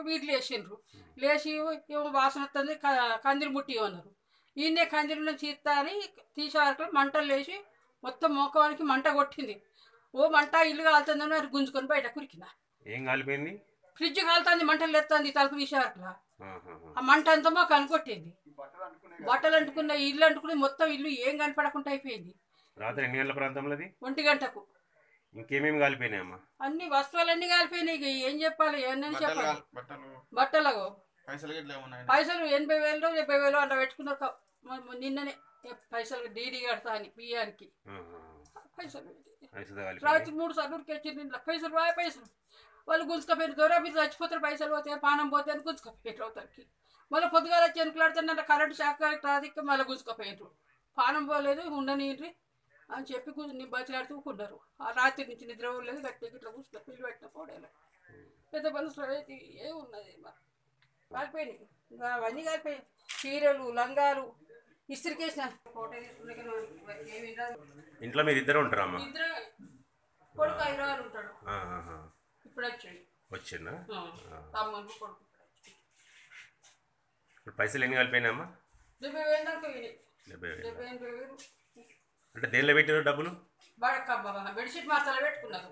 వీళ్ళు లేచిండ్రు. లేచి ఏమో వాసన వస్తుంది క- కందిలు ముట్టి అన్నారు ఈయనే కందిల నుంచి ఇస్తా అని తీసేవారు మంటలు లేచి మొత్తం మోకానికి మంట కొట్టింది. ఓ మంట ఇల్లు కాలుతుందని అది గుంజుకొని బయట కురికిన. ఏం కాలిపోయింది? ఫ్రిడ్జ్ కాలుతుంది మంటలు ఎత్తుంది తలుపు తీసేవారు. ఆ మంట అంతా మాకు కొట్టింది బట్టలు అంటుకున్న ఇల్లు అంటుకుని మొత్తం ఇల్లు ఏం కనపడకుండా అయిపోయింది. రాత్రి ఎన్ని గంటల ప్రాంతంలో ఒంటి గంటకు. ఇంకేమేమి కాలిపోయినాయమ్మా? అన్ని వస్తువులన్నీ కాలిపోయినాయి ఇక. ఏం చెప్పాలి? ఏమని బట్టలు చెప్పాలి? బట్టలకు పైసలు ఎనభై వేలు డెబ్బై వేలు అట్లా పెట్టుకున్నారు. నిన్ననే. పైసలు డీడీ కడతా అని బియ్యానికి. పైసలు రాత్రి మూడు సార్లు ఉరికొచ్చింది ఇంట్లో. పైసలు రాయ పైసలు. వాళ్ళు గుంజుకపోయారు దూరం మీరు చచ్చిపోతారు పైసలు పోతే పానం పోతే అని గుంజుకపోయారు అవతలకి. మళ్ళీ పొద్దుగాల వచ్చి వెనుకలాడుతున్న కరెంటు షాక్ రాదిక్క మళ్ళీ గుంజుకపోయారు పానం పోలేదు ఉండనీయండి అని చెప్పి కూర్చుని బతిలాడుతూ కూకున్నారు ఆ రాత్రి నుంచి నిద్ర లేదు గట్టి ఇట్లా కూర్చున్న పిల్లి పెట్టిన పోడేలా. పెద్ద మనుషులు అయితే ఏమున్నది కాలిపోయినాయి. అవన్నీ కాలిపోయాయి చీరలు లంగాలు ఇస్త్రికేసిన. ఫోటో ఇంట్లో మీరు ఇద్దరు ఉంటారా అమ్మా? ఇద్దరు కొడుకు హైదరాబాద్ ఉంటాడు. ఇప్పుడు వచ్చాడు. వచ్చిందా తమ్ముడు కొడుకు ఇప్పుడు పైసలు ఎన్ని కలిపోయినాయమ్మా డెబ్బై వేలు దాకా డెబ్బై వేలు. అంటే దేనిలో పెట్టారు డబ్బులు? బెడ్షీట్ మార్చాల పెట్టుకున్నారు.